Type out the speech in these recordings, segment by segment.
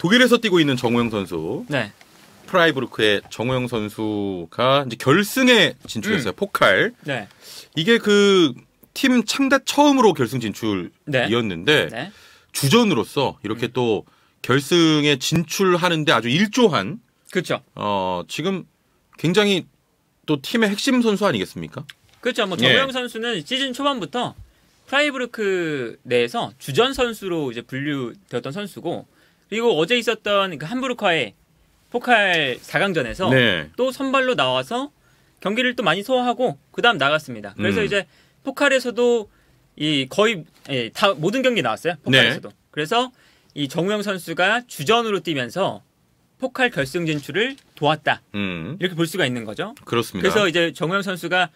독일에서 뛰고 있는 정우영 선수, 네. 프라이부르크의 정우영 선수가 이제 결승에 진출했어요. 포칼. 네. 이게 그 팀 창단 처음으로 결승 진출이었는데 네. 주전으로서 이렇게 또 결승에 진출하는데 아주 일조한 그렇죠. 어 지금 굉장히 또 팀의 핵심 선수 아니겠습니까? 그렇죠. 뭐 예. 정우영 선수는 시즌 초반부터 프라이부르크 내에서 주전 선수로 이제 분류되었던 선수고 그리고 어제 있었던 그 함부르크와의 포칼 4강전에서 네. 또 선발로 나와서 경기를 또 많이 소화하고 그다음 나갔습니다. 그래서 음. 이제 포칼에서도 이 거의 예, 다 모든 경기 나왔어요. 포칼에서도. 네. 그래서 이 정우영 선수가 주전으로 뛰면서 포칼 결승 진출을 도왔다. 음 이렇게 볼 수가 있는 거죠. 그렇습니다. 그래서 이제 정우영 선수가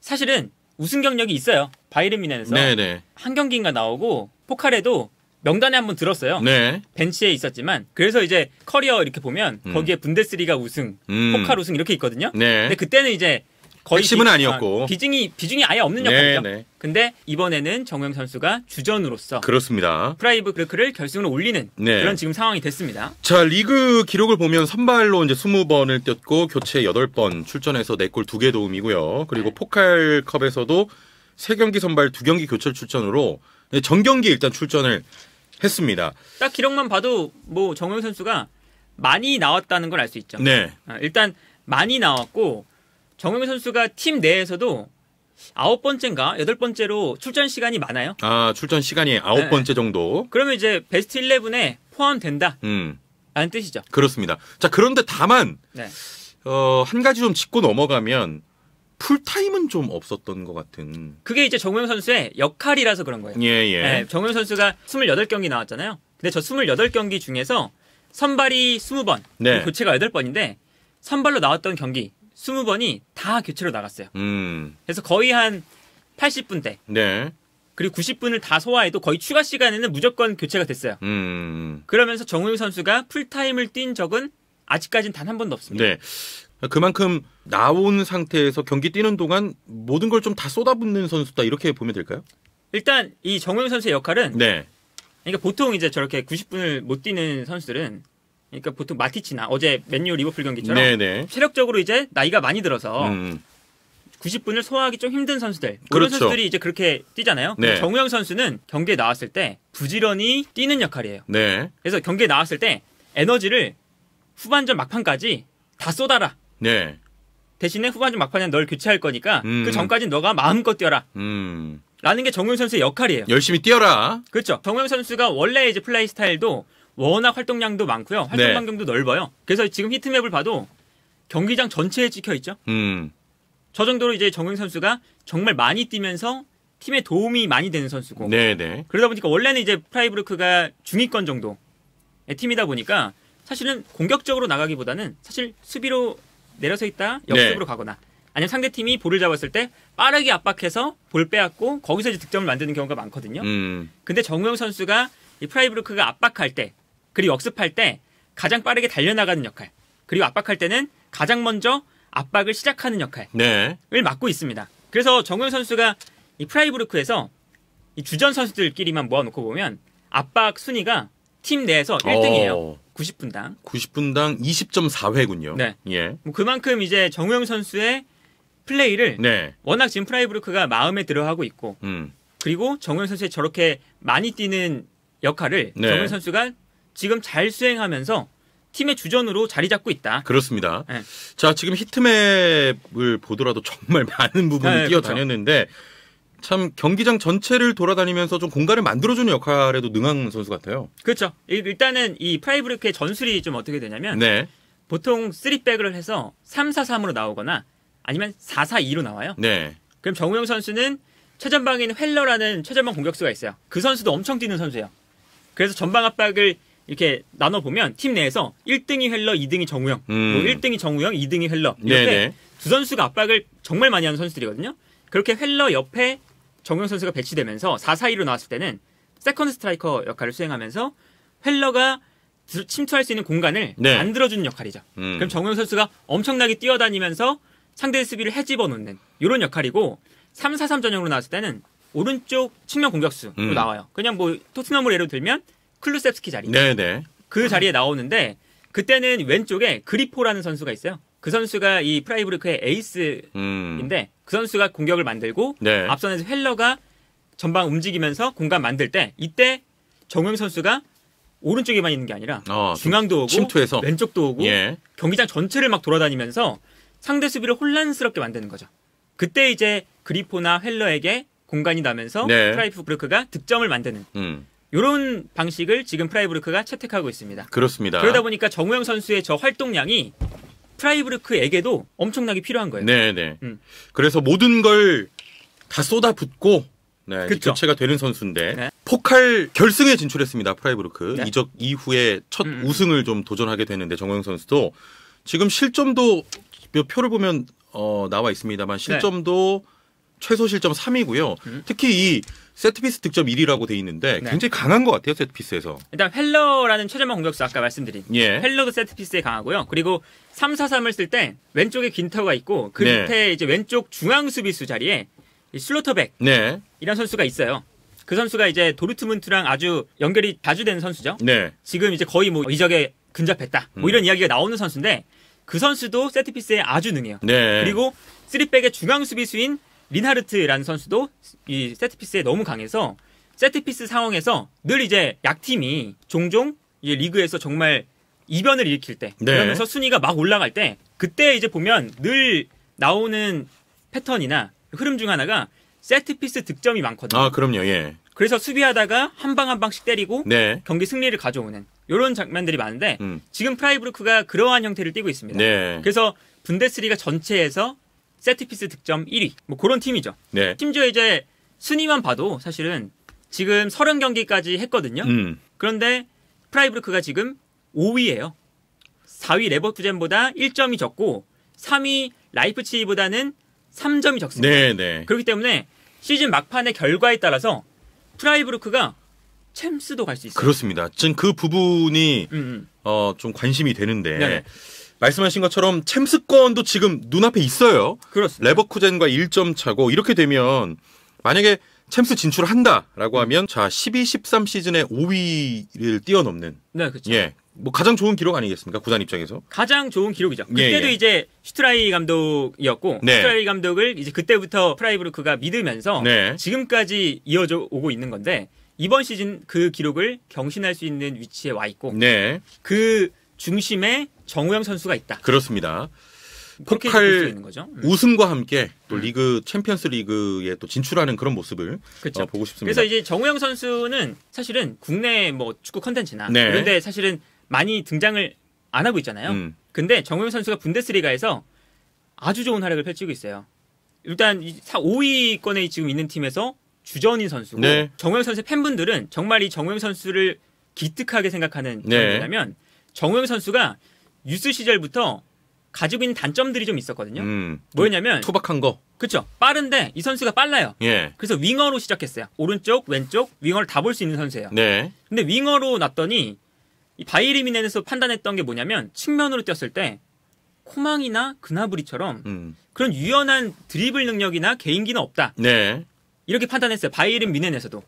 사실은 우승 경력이 있어요. 바이에른 뮌헨에서 네네 한 경기인가 나오고 포칼에도 명단에 한번 들었어요. 네. 벤치에 있었지만 그래서 이제 커리어 이렇게 보면 음. 거기에 분데스리가 우승, 음. 포칼 우승 이렇게 있거든요. 네. 근데 그때는 이제 거의 핵심은 비- 아니었고. 아, 비중이 비중이 아예 없는 네, 역할이죠. 네. 근데 이번에는 정우영 선수가 주전으로서 그렇습니다. 프라이부르크를 결승으로 올리는 네. 그런 지금 상황이 됐습니다. 자, 리그 기록을 보면 선발로 이제 20번을 뛰었고 교체 8번 출전해서 4골 2개 도움이고요. 그리고 네. 포칼컵에서도 3경기 선발 2경기 교체 출전으로 네, 전경기 일단 출전을 했습니다. 딱 기록만 봐도 뭐 정우영 선수가 많이 나왔다는 걸 알 수 있죠. 네. 아, 일단 많이 나왔고 정우영 선수가 팀 내에서도 아홉 번째인가 여덟 번째로 출전 시간이 많아요. 아, 출전 시간이 네. 9번째 정도. 그러면 이제 베스트 11에 포함된다라는 음. 뜻이죠. 그렇습니다. 자, 그런데 다만 네. 어, 한 가지 좀 짚고 넘어가면 풀타임은 좀 없었던 것 같은. 그게 이제 정우영 선수의 역할이라서 그런 거예요. 예, 예. 네, 정우영 선수가 28경기 나왔잖아요. 근데 저 28경기 중에서 선발이 20번, 네. 교체가 8번인데 선발로 나왔던 경기 20번이 다 교체로 나갔어요. 음. 그래서 거의 한 80분대 네. 그리고 90분을 다 소화해도 거의 추가 시간에는 무조건 교체가 됐어요. 음. 그러면서 정우영 선수가 풀타임을 뛴 적은 아직까지는 단 한 번도 없습니다. 네. 그만큼 나온 상태에서 경기 뛰는 동안 모든 걸 좀 다 쏟아붓는 선수다 이렇게 보면 될까요? 일단 이 정우영 선수의 역할은 네. 그러니까 보통 이제 저렇게 90분을 못 뛰는 선수들은 그러니까 보통 마티치나 어제 맨유 리버풀 경기처럼 네, 네. 체력적으로 이제 나이가 많이 들어서 음. 90분을 소화하기 좀 힘든 선수들 그런 그렇죠. 선수들이 이제 그렇게 뛰잖아요. 네. 정우영 선수는 경기에 나왔을 때 부지런히 뛰는 역할이에요. 네. 그래서 경기에 나왔을 때 에너지를 후반전 막판까지 다 쏟아라. 네. 대신에 후반전 막판에 널 교체할 거니까 음. 그 전까지는 너가 마음껏 뛰어라. 음. 라는 게 정우영 선수의 역할이에요. 열심히 뛰어라. 그렇죠. 정우영 선수가 원래 이제 플레이 스타일도 워낙 활동량도 많고요. 활동 네. 반경도 넓어요. 그래서 지금 heat map을 봐도 경기장 전체에 찍혀 있죠. 음. 저 정도로 이제 정우영 선수가 정말 많이 뛰면서 팀에 도움이 많이 되는 선수고 네, 네. 그러다 보니까 원래는 이제 프라이브르크가 중위권 정도의 팀이다 보니까 사실은 공격적으로 나가기보다는 사실 수비로 내려서 있다 역습으로 네. 가거나 아니면 상대 팀이 볼을 잡았을 때 빠르게 압박해서 볼 빼앗고 거기서 이제 득점을 만드는 경우가 많거든요. 음. 근데 정우영 선수가 이 프라이브르크가 압박할 때 그리고 역습할 때 가장 빠르게 달려나가는 역할 그리고 압박할 때는 가장 먼저 압박을 시작하는 역할을 네. 맡고 있습니다. 그래서 정우영 선수가 이 프라이브르크에서 이 주전 선수들끼리만 모아놓고 보면 압박 순위가 팀 내에서 1등이에요. 어, 90분당. 90분당 20.4회군요. 네. 예. 뭐 그만큼 이제 정우영 선수의 플레이를 네. 워낙 지금 프라이브르크가 마음에 들어하고 있고 음. 그리고 정우영 선수의 저렇게 많이 뛰는 역할을 네. 정우영 선수가 지금 잘 수행하면서 팀의 주전으로 자리 잡고 있다. 그렇습니다. 네. 자, 지금 히트맵을 보더라도 정말 많은 부분을 네, 뛰어다녔는데 참 경기장 전체를 돌아다니면서 좀 공간을 만들어주는 역할에도 능한 선수 같아요. 그렇죠. 일- 일단은 이 프라이브르크의 전술이 좀 어떻게 되냐면 네. 보통 3백을 해서 3-4-3으로 나오거나 아니면 4-4-2로 나와요. 네. 그럼 정우영 선수는 최전방에 있는 헬러라는 최전방 공격수가 있어요. 그 선수도 엄청 뛰는 선수예요. 그래서 전방 압박을 이렇게 나눠 보면 팀 내에서 1등이 헬러, 2등이 정우영, 음. 뭐 1등이 정우영, 2등이 헬러 이렇게 네네. 두 선수가 압박을 정말 많이 하는 선수들이거든요. 그렇게 헬러 옆에 정우영 선수가 배치되면서 4-4-2로 나왔을 때는 second striker 역할을 수행하면서 헬러가 드- 침투할 수 있는 공간을 네. 만들어주는 역할이죠. 음. 그럼 정우영 선수가 엄청나게 뛰어다니면서 상대 수비를 헤집어 놓는 이런 역할이고 3-4-3 전형으로 나왔을 때는 오른쪽 측면 공격수로 음. 나와요. 그냥 뭐 토트넘으로 예를 들면 쿨루셉스키 자리. 네, 네. 그 자리에 나오는데 그때는 왼쪽에 그리포라는 선수가 있어요. 그 선수가 이 프라이브르크의 에이스인데 음. 그 선수가 공격을 만들고 네. 앞선에서 헬러가 전방 움직이면서 공간 만들 때 이때 정우영 선수가 오른쪽에만 있는 게 아니라 어, 중앙도 오고 침투해서. 왼쪽도 오고 예. 경기장 전체를 막 돌아다니면서 상대 수비를 혼란스럽게 만드는 거죠. 그때 이제 그리포나 헬러에게 공간이 나면서 네. 프라이브르크가 득점을 만드는 음. 이런 방식을 지금 프라이브르크가 채택하고 있습니다. 그렇습니다. 그러다 보니까 정우영 선수의 저 활동량이 프라이브르크에게도 엄청나게 필요한 거예요. 네, 네. 음. 그래서 모든 걸 다 쏟아붓고 네. 교체가 되는 선수인데 네. 포칼 결승에 진출했습니다. 프라이브르크 네. 이적 이후에 첫 음, 음. 우승을 좀 도전하게 되는데 정우영 선수도 지금 실점도 몇 표를 보면 어, 나와 있습니다만 실점도 최소 실점 3위고요. 네. 음. 특히 이 세트피스 득점 1위라고 돼 있는데 네. 굉장히 강한 것 같아요. 세트피스에서. 일단 헬러라는 최전방 공격수 아까 말씀드린 예. 헬러도 세트피스에 강하고요. 그리고 3-4-3을 쓸 때 왼쪽에 긴터가 있고 그 네. 밑에 이제 왼쪽 중앙 수비수 자리에 이 슬로터백 네. 이란 선수가 있어요. 그 선수가 이제 도르트문트랑 아주 연결이 자주 되는 선수죠. 네. 지금 이제 거의 뭐 이적에 근접했다. 뭐 음. 이런 이야기가 나오는 선수인데 그 선수도 세트피스에 아주 능해요. 네. 그리고 3백의 중앙 수비수인 린하르트라는 선수도 이 세트피스에 너무 강해서 세트피스 상황에서 늘 이제 약팀이 종종 이 리그에서 정말 이변을 일으킬 때 네. 그러면서 순위가 막 올라갈 때 그때 이제 보면 늘 나오는 패턴이나 흐름 중 하나가 세트피스 득점이 많거든요. 아, 그럼요. 예. 그래서 수비하다가 한 방 한 방씩 때리고 네. 경기 승리를 가져오는 이런 장면들이 많은데 음. 지금 프라이브루크가 그러한 형태를 띠고 있습니다. 네. 그래서 분데스리가 전체에서 세트피스 득점 1위 뭐 그런 팀이죠. 네. 심지어 이제 순위만 봐도 사실은 지금 30경기까지 했거든요. 음. 그런데 프라이브루크가 지금 5위예요. 4위 레버쿠젠보다 1점이 적고 3위 라이프치히보다는 3점이 적습니다. 네, 네. 그렇기 때문에 시즌 막판의 결과에 따라서 프라이브루크가 챔스도 갈 수 있어요. 그렇습니다. 지금 그 부분이 음, 음. 어, 좀 관심이 되는데 네. 말씀하신 것처럼 챔스권도 지금 눈앞에 있어요. 그렇습니다. 레버쿠젠과 1점 차고 이렇게 되면 만약에 챔스 진출한다라고 하면 자 12, 13 시즌에 5위를 뛰어넘는 네, 그렇죠. 예. 뭐 가장 좋은 기록 아니겠습니까? 구단 입장에서. 가장 좋은 기록이죠. 예, 그때도 예. 이제 슈트라이히 감독이었고 네. 슈트라이히 감독을 이제 그때부터 프라이브루크가 믿으면서 네. 지금까지 이어져 오고 있는 건데 이번 시즌 그 기록을 경신할 수 있는 위치에 와 있고 네. 그 중심에 정우영 선수가 있다. 그렇습니다. 포칼. 음. 우승과 함께 또 음. 리그 챔피언스 리그에 또 진출하는 그런 모습을 그렇죠. 어, 보고 싶습니다. 그래서 이제 정우영 선수는 사실은 국내 뭐 축구 컨텐츠나 네. 이런데 사실은 많이 등장을 안 하고 있잖아요. 음. 근데 정우영 선수가 분데스리가에서 아주 좋은 활약을 펼치고 있어요. 일단 5위권에 지금 있는 팀에서 주전인 선수고 네. 정우영 선수의 팬분들은 정말 이 정우영 선수를 기특하게 생각하는 네. 점이 뭐냐면 정우영 선수가 유스 시절부터 가지고 있는 단점들이 좀 있었거든요. 음. 뭐였냐면 투박한 거. 그렇죠. 빠른데 이 선수가 빨라요. 예. 그래서 윙어로 시작했어요. 오른쪽, 왼쪽 윙어를 다 볼 수 있는 선수예요. 네. 근데 윙어로 놨더니 이 바이에르미넨에서 판단했던 게 뭐냐면 측면으로 뛰었을 때 코망이나 그나브리처럼 음. 그런 유연한 드리블 능력이나 개인기는 없다. 네. 이렇게 판단했어요. 바이에른 뮌헨에서도.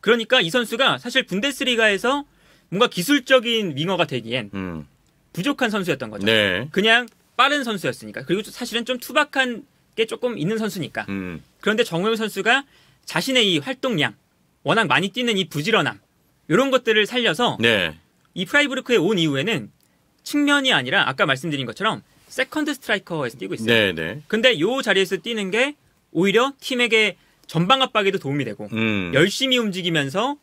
그러니까 이 선수가 사실 분데스리가에서 뭔가 기술적인 윙어가 되기엔 음. 부족한 선수였던 거죠. 네. 그냥 빠른 선수였으니까. 그리고 사실은 좀 투박한 게 조금 있는 선수니까. 음. 그런데 정우영 선수가 자신의 이 활동량, 워낙 많이 뛰는 이 부지런함, 이런 것들을 살려서 네. 이 프라이브르크에 온 이후에는 측면이 아니라 아까 말씀드린 것처럼 second striker에서 뛰고 있어요. 네, 네. 근데 요 자리에서 뛰는 게 오히려 팀에게 전방 압박에도 도움이 되고 음. 열심히 움직이면서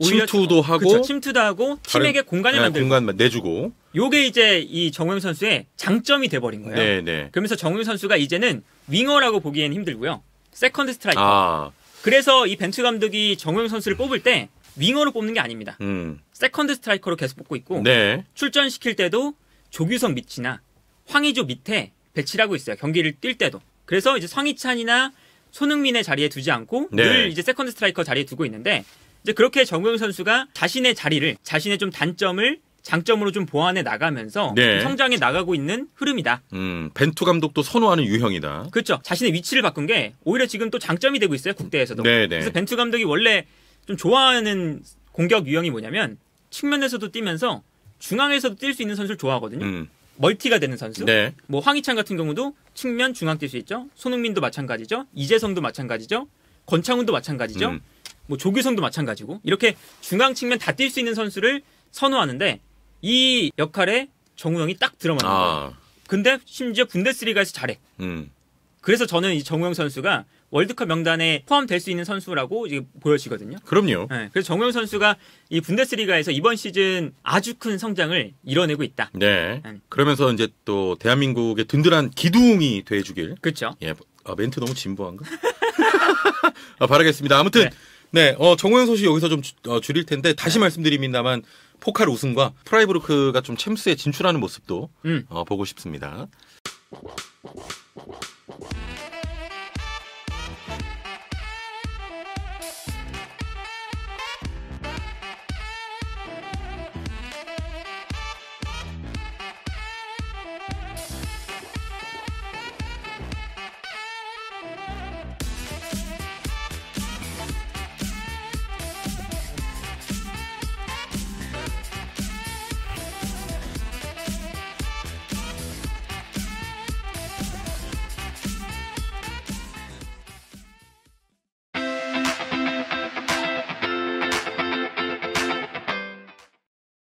침투도 하고 그쵸, 침투도 하고 팀에게 공간을 네, 만들고 공간 내주고. 요게 이제 이 정우영 선수의 장점이 돼버린 거예요. 네, 네. 그러면서 정우영 선수가 이제는 윙어라고 보기엔 힘들고요. second striker. 아. 그래서 이 벤투 감독이 정우영 선수를 뽑을 때 윙어로 뽑는 게 아닙니다. 음. second striker로 계속 뽑고 있고 네. 출전시킬 때도 조규성 밑이나 황의조 밑에 배치를 하고 있어요. 경기를 뛸 때도. 그래서 이제 황희찬이나 손흥민의 자리에 두지 않고 네. 늘 이제 second striker 자리에 두고 있는데 이제 그렇게 정우영 선수가 자신의 자리를 자신의 좀 단점을 장점으로 좀 보완해 나가면서 네. 좀 성장해 나가고 있는 흐름이다. 음. 벤투 감독도 선호하는 유형이다. 그렇죠. 자신의 위치를 바꾼 게 오히려 지금 또 장점이 되고 있어요. 국대에서도. 네, 네. 그래서 벤투 감독이 원래 좀 좋아하는 공격 유형이 뭐냐면 측면에서도 뛰면서 중앙에서도 뛸 수 있는 선수를 좋아하거든요. 음. 멀티가 되는 선수. 네. 뭐 황희찬 같은 경우도 측면 중앙 뛸 수 있죠. 손흥민도 마찬가지죠. 이재성도 마찬가지죠. 권창훈도 마찬가지죠. 음. 뭐 조규성도 마찬가지고 이렇게 중앙 측면 다 뛸 수 있는 선수를 선호하는데 이 역할에 정우영이 딱 들어맞는 거예요. 아. 근데 심지어 분데스리가에서 잘해. 음. 그래서 저는 이 정우영 선수가 월드컵 명단에 포함될 수 있는 선수라고 이제 보여지거든요. 그럼요. 네, 그래서 정우영 선수가 이 분데스리가에서 이번 시즌 아주 큰 성장을 이뤄내고 있다. 네. 음. 그러면서 이제 또 대한민국의 든든한 기둥이 돼주길. 그렇죠. 예. 아, 멘트 너무 진부한가? 아, 바라겠습니다. 아무튼 네, 어, 정우영 선수 여기서 좀 주- 어, 줄일 텐데 다시 말씀드립니다만 포칼 우승과 프라이브루크가 좀 챔스에 진출하는 모습도 음. 어, 보고 싶습니다.